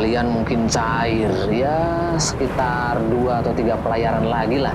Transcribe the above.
kalian mungkin cair ya sekitar dua atau tiga pelayaran lagi lah.